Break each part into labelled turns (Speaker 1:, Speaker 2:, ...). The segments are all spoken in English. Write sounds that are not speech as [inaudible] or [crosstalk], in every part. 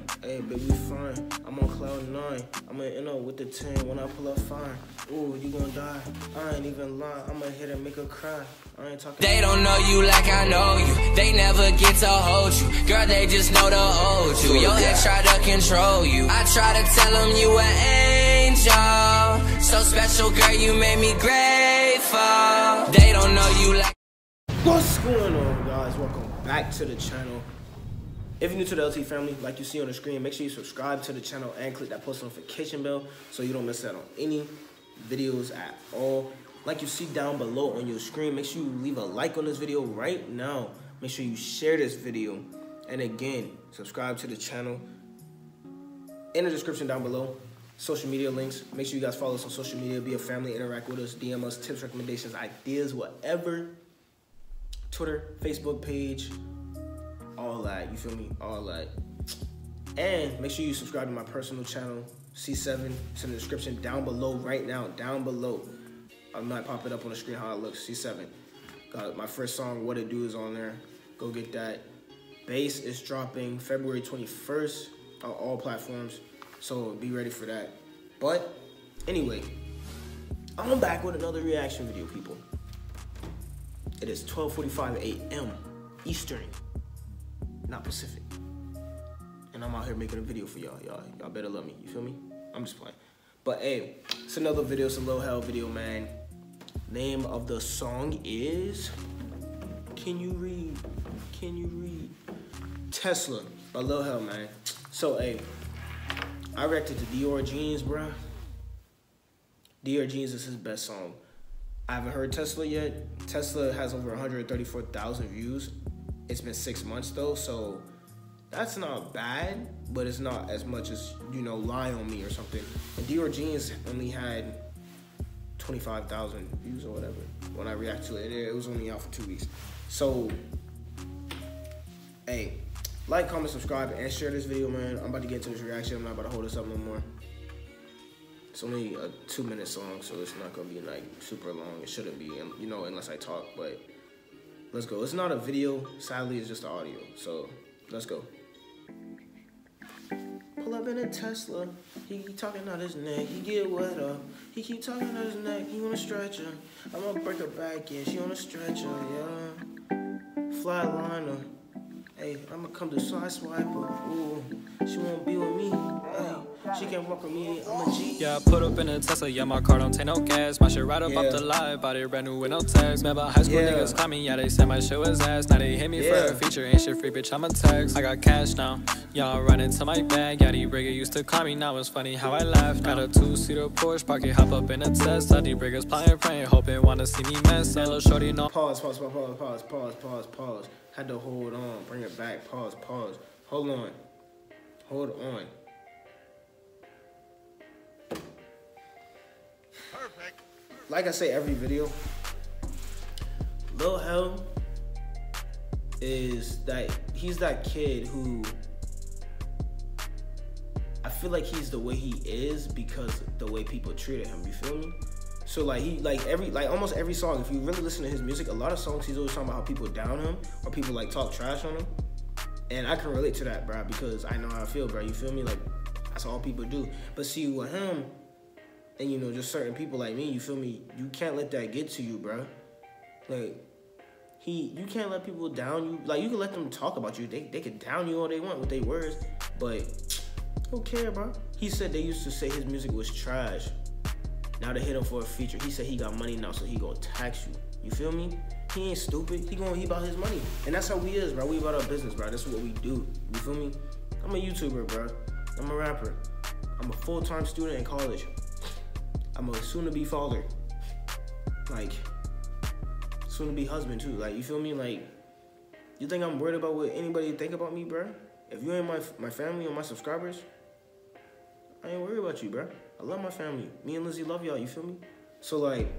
Speaker 1: fine. Hey, baby, fine. I'm on cloud nine. I'ma end up with the 10 when I pull up fine. Ooh, you gon' die. I ain't even lying. I'ma hit and make her cry. I ain't talking.
Speaker 2: They don't know you like I know you. They never get to hold you. Girl, they just know to hold you. Your ex try to control you. I try to tell them you an angel. So special, girl, you made me grateful. They don't know you like.
Speaker 1: What's going on, guys? Welcome back to the channel. If you're new to the LT family, like you see on the screen, make sure you subscribe to the channel and click that post notification bell so you don't miss out on any videos at all. Like you see down below on your screen, make sure you leave a like on this video right now. Make sure you share this video. And again, subscribe to the channel. In the description down below, social media links. Make sure you guys follow us on social media, be a family, interact with us, DM us tips, recommendations, ideas, whatever. Twitter, Facebook page, all that. You feel me? All that. And make sure you subscribe to my personal channel, C7. It's in the description down below right now. Down below. I might pop it up on the screen how it looks. C7. Got my first song, What It Do, is on there. Go get that. Bass is dropping February 21st on all platforms. So be ready for that. But anyway, I'm back with another reaction video, people. It is 12:45 a.m. Eastern, not Pacific. And I'm out here making a video for y'all. Y'all, y'all better love me. You feel me? I'm just playing. But hey, it's another video. It's a low hell video, man. Name of the song is. Can you read? Can you read? Tesla by Lil Hell, man. So hey, I reacted to Dior Jeans, bruh. Dior Jeans is his best song. I haven't heard Tesla yet. Tesla has over 134,000 views. It's been six months though, so that's not bad, but it's not as much as, you know, Lie on Me or something. And Dior Jeans only had 25,000 views or whatever when I react to it. It was only out for two weeks. So, hey, like, comment, subscribe, and share this video, man. I'm about to get to this reaction. I'm not about to hold this up no more. It's only a two minute song, so it's not gonna be like super long. It shouldn't be, you know, unless I talk. But let's go. It's not a video. Sadly, it's just audio. So let's go. Pull up in a Tesla. He keep talking out his neck. He get wet up. He keep talking out his neck. He wanna stretch her. I'm gonna break her back. Yeah, she on a stretcher. Yeah. Flatliner. Hey, I'ma come to side swipe her. Ooh, she won't be with me. She can't walk with me. I'm a G.
Speaker 3: Yeah, I put up in a Tesla, yeah, my car don't take no gas. My shit right up
Speaker 1: Yeah.
Speaker 3: off the live, body brand new with no tags. Remember high school
Speaker 1: Yeah.
Speaker 3: niggas call me, yeah, they said my shit was ass. Now they hit me
Speaker 1: Yeah.
Speaker 3: for a feature, ain't shit free, bitch, I'm a tax. I got cash now, y'all run into my bag. Yeah, these riggers used to call me, now it's funny how I laugh. Got a two-seater Porsche, park it, hop up in a Tesla. These riggers playing, praying, hoping wanna see me mess. That little shorty know.
Speaker 1: Pause, pause, pause, pause, pause, pause, pause, pause. Had to hold on, bring it back. Pause, pause. Hold on. Hold on. Like I say every video, Lil Hell is that he's that kid who I feel like he's the way he is because the way people treated him. You feel me? So like he like every like almost every song, if you really listen to his music, a lot of songs he's always talking about how people down him or people like talk trash on him. And I can relate to that, bro, because I know how I feel, bro. You feel me? Like that's all people do. But see with him, and you know, just certain people like me, you feel me? You can't let that get to you, bro. Like he, you can't let people down you. Like you can let them talk about you. They they can down you all they want with their words, but who care, bro? He said they used to say his music was trash. Now they hit him for a feature. He said he got money now, so he gonna tax you. You feel me? He ain't stupid. He gonna he about his money, and that's how we is, bro. We about our business, bro. That's what we do. You feel me? I'm a YouTuber, bro. I'm a rapper. I'm a full time student in college. I'm a soon to be father. Like, soon to be husband too. Like, you feel me? Like, you think I'm worried about what anybody think about me, bro? If you ain't my my family or my subscribers, I ain't worried about you, bro. I love my family. Me and Lizzie love y'all. You feel me? So like,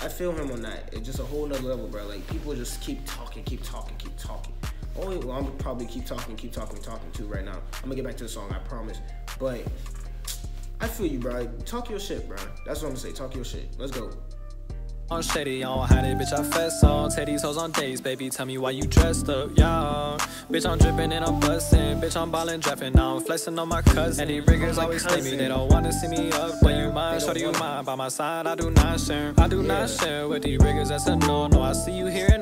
Speaker 1: I feel him on that. It's just a whole nother level, bro. Like people just keep talking, keep talking, keep talking. Oh, well, I'm probably keep talking, keep talking, talking too right now. I'm gonna get back to the song, I promise. But I feel you, bro. Talk your shit, bro. That's what I'm gonna say. Talk your shit. Let's go.
Speaker 3: on shady, I don't hide it, bitch, I fess on. Take these hoes on days, baby, tell me why you dressed up, yeah. Bitch, I'm dripping and I'm busting, bitch, I'm ballin', drafting, now I'm flexing on my cousin. And these riggers always say me, they don't wanna see me up. When you mind, shorty, you mind, by my side, I do not share. I do not share with these riggers, that's a no, no. I see you here and there,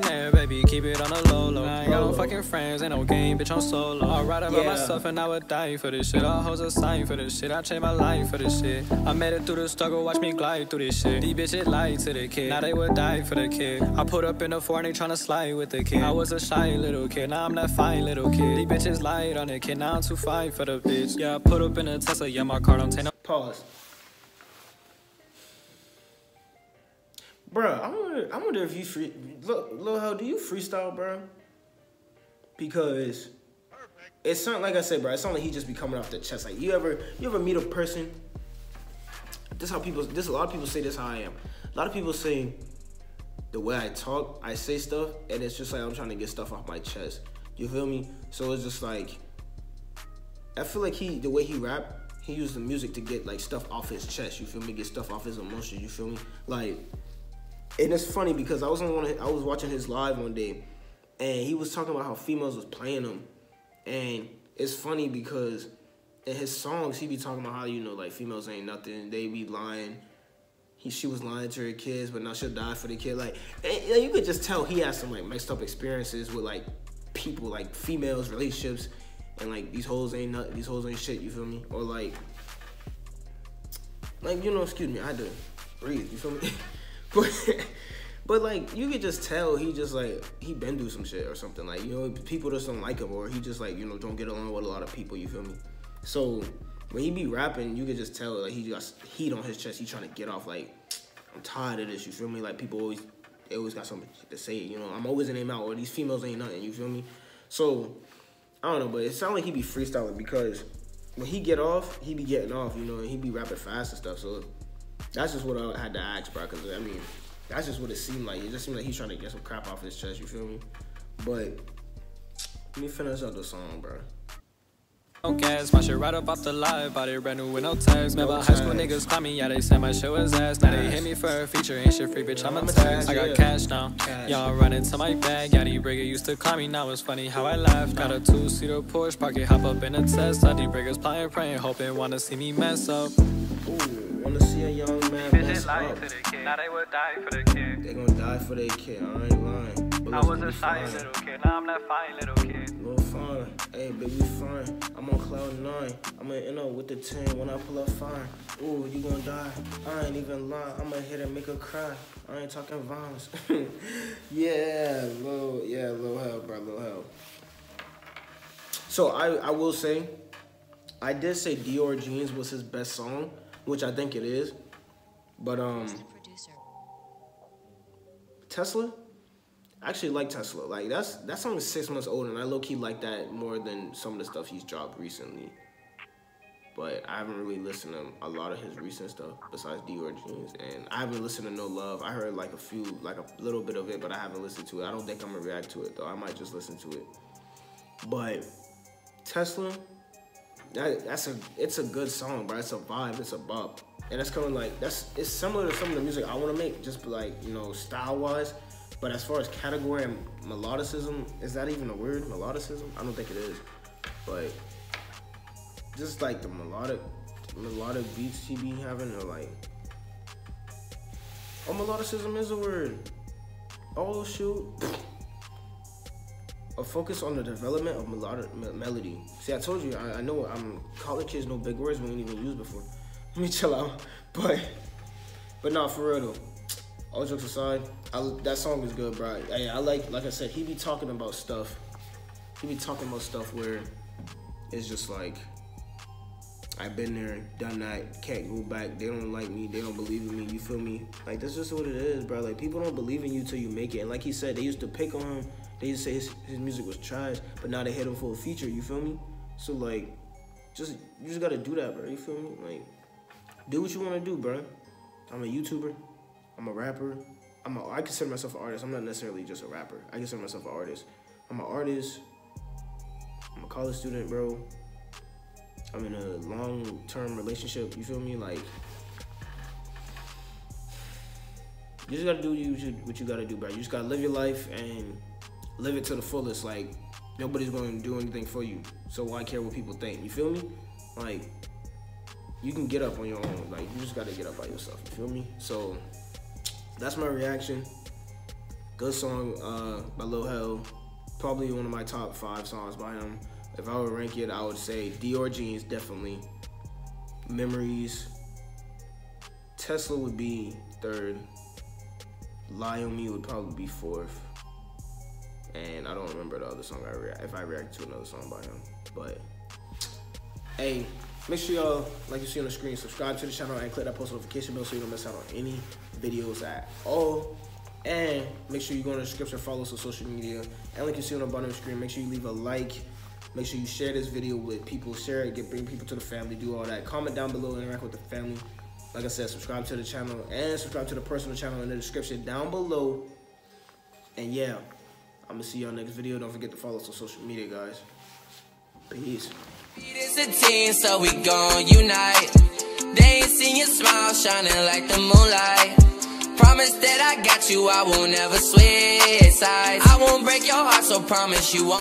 Speaker 3: baby, keep it on the low, low. I ain't got no fucking friends, ain't no game, bitch, I'm solo. I ride about
Speaker 1: Yeah.
Speaker 3: myself and I would die for this shit. All hoes a sign for this shit, I changed my life for this shit. I made it through the struggle, watch me glide through this shit. These bitches lied to the kid, now they would die for the kid. I put up in the four and they tryna slide with the kid. I was a shy little kid, now I'm that fine little kid. These bitches lied on the kid, now I'm too fine for the bitch. Yeah, I put up in a Tesla, yeah, my car don't take no.
Speaker 1: Pause. Bruh, I wonder, I wonder if you free. Look, Lil Hell, do you freestyle, bro? Because it's not like I said, bro. It's not like he just be coming off the chest. Like you ever, you ever meet a person? This how people. This a lot of people say this how I am. A lot of people say the way I talk, I say stuff, and it's just like I'm trying to get stuff off my chest. You feel me? So it's just like I feel like he, the way he rap, he used the music to get like stuff off his chest. You feel me? Get stuff off his emotions. You feel me? Like, and it's funny because I was on one, I was watching his live one day, and he was talking about how females was playing him, and it's funny because in his songs he be talking about how you know like females ain't nothing. They be lying. He, she was lying to her kids, but now she'll die for the kid. Like, and, you, you could just tell he has some like messed up experiences with like people, like females, relationships, and like these hoes ain't nothing. These hoes ain't shit. You feel me? Or like, like you know, excuse me, I had to breathe. You feel me? [laughs] [laughs] but, but like you could just tell he just like he been through some shit or something. Like you know, people just don't like him, or he just like you know don't get along with a lot of people. You feel me? So when he be rapping, you could just tell like he got heat on his chest. He trying to get off. Like I'm tired of this. You feel me? Like people always they always got something to say. You know, I'm always in their mouth, or these females ain't nothing. You feel me? So I don't know, but it sounds like he be freestyling because when he get off, he be getting off, you know, and he be rapping fast and stuff. So that's just what I had to ask, bro. Cause I mean, that's just what it seemed like. It just seemed like he's trying to get some crap off his chest. You feel me? But let me finish up the song, bro.
Speaker 3: No gas, my shit right up off the live, body brand new with no tags. Remember
Speaker 1: No
Speaker 3: high school niggas call me, yeah, they said my shit was ass. Now they hit me for a feature, ain't shit free, bitch, I'm a tax. I got cash now, y'all run into my bag. Yeah, these briggers used to call me, now it's funny how I laugh. Got a two seater Porsche, park it, hop up in a Tesla. These briggers playing, praying, hoping, wanna see me mess up.
Speaker 1: Ooh, wanna see a young man mess up.
Speaker 3: kid, now they would die for the kid.
Speaker 1: They gonna die for their kid. I ain't lying. But
Speaker 3: I was
Speaker 1: we
Speaker 3: a shy
Speaker 1: fine.
Speaker 3: little kid, now I'm that fine little kid.
Speaker 1: Little fine. Hey, baby, we fine. I'm on cloud nine. I'm gonna end up with the 10 when I pull up fine. Ooh, you gonna die. I ain't even lying. I'm gonna hit and make her cry. I ain't talking violence. [laughs] yeah, little, yeah, little hell, bro, little hell. So I, I will say, I did say Dior Jeans was his best song, which I think it is. But um. Tesla. I actually like Tesla. Like that's that song is six months old, and I low key like that more than some of the stuff he's dropped recently. But I haven't really listened to a lot of his recent stuff besides Dior Jeans, and I haven't listened to No Love. I heard like a few, like a little bit of it, but I haven't listened to it. I don't think I'm gonna react to it though. I might just listen to it. But Tesla, that, that's a it's a good song, bro. It's a vibe. It's a bop, and it's kind of like that's it's similar to some of the music I want to make, just like you know style wise. But as far as category and melodicism, is that even a word? Melodicism? I don't think it is. But just like the melodic melodic beats he be having, are like oh melodicism is a word. Oh shoot. [laughs] a focus on the development of melodic me- melody. See, I told you, I, I know I'm college kids know big words we ain't even used before. [laughs] Let me chill out. [laughs] But, but nah, for real though. All jokes aside, I, that song is good, bro. I, I like, like I said, he be talking about stuff. He be talking about stuff where it's just like, I've been there, done that, can't go back. They don't like me, they don't believe in me. You feel me? Like that's just what it is, bro. Like people don't believe in you till you make it. And like he said, they used to pick on him. They to say his, his music was trash, but now they hit him for a feature. You feel me? So like, just you just gotta do that, bro. You feel me? Like, do what you want to do, bro. I'm a YouTuber. I'm a rapper. I'm a, I consider myself an artist. I'm not necessarily just a rapper. I consider myself an artist. I'm an artist. I'm a college student, bro. I'm in a long term relationship. You feel me? Like, You just gotta do what you, what you gotta do, bro. You just gotta live your life and live it to the fullest. Like nobody's going to do anything for you, so why care what people think? You feel me? Like you can get up on your own. Like you just gotta get up by yourself. You feel me? So that's my reaction. Good song uh, by Lil Hell. Probably one of my top five songs by him. If I would rank it, I would say Dior Jeans definitely. Memories. Tesla would be third. Lie on Me would probably be fourth. And I don't remember the other song I react if I react to another song by him. But hey, make sure y'all, like you see on the screen, subscribe to the channel and click that post notification bell so you don't miss out on any videos at all. And make sure you go in the description, follow us on social media. And like you see on the bottom of the screen, make sure you leave a like. Make sure you share this video with people. Share it, get bring people to the family, do all that. Comment down below, interact with the family. Like I said, subscribe to the channel and subscribe to the personal channel in the description down below. And yeah, I'm gonna see y'all next video. Don't forget to follow us on social media, guys. Peace.
Speaker 2: It's a team, so we gon' unite. They ain't seen your smile shining like the moonlight. Promise that I got you, I won't ever switch sides. I won't break your heart, so promise you won't.